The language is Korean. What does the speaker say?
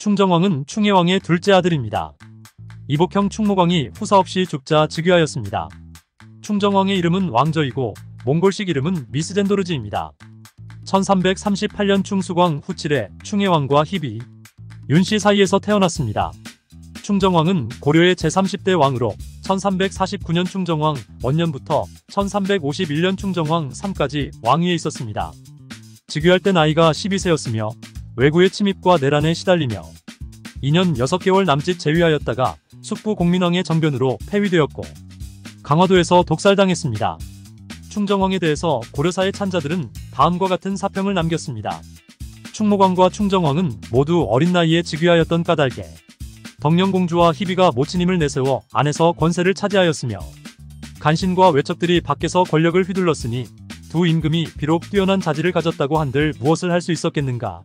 충정왕은 충혜왕의 둘째 아들입니다. 이복형 충무광이 후사 없이 죽자 즉위하였습니다. 충정왕의 이름은 왕저이고 몽골식 이름은 미스젠도르지입니다. 1338년 충수광 후칠에 충혜왕과 희비, 윤씨 사이에서 태어났습니다. 충정왕은 고려의 제30대 왕으로 1349년 충정왕 원년부터 1351년 충정왕 3까지 왕위에 있었습니다. 즉위할 때 나이가 12세였으며 외구의 침입과 내란에 시달리며 2년 6개월 남짓 재위하였다가 숙부 공민왕의 정변으로 폐위되었고 강화도에서 독살당했습니다. 충정왕에 대해서 고려사의 찬자들은 다음과 같은 사평을 남겼습니다. 충무광과 충정왕은 모두 어린 나이에 즉위하였던 까닭에 덕령공주와 희비가 모친임을 내세워 안에서 권세를 차지하였으며 간신과 외척들이 밖에서 권력을 휘둘렀으니 두 임금이 비록 뛰어난 자질을 가졌다고 한들 무엇을 할 수 있었겠는가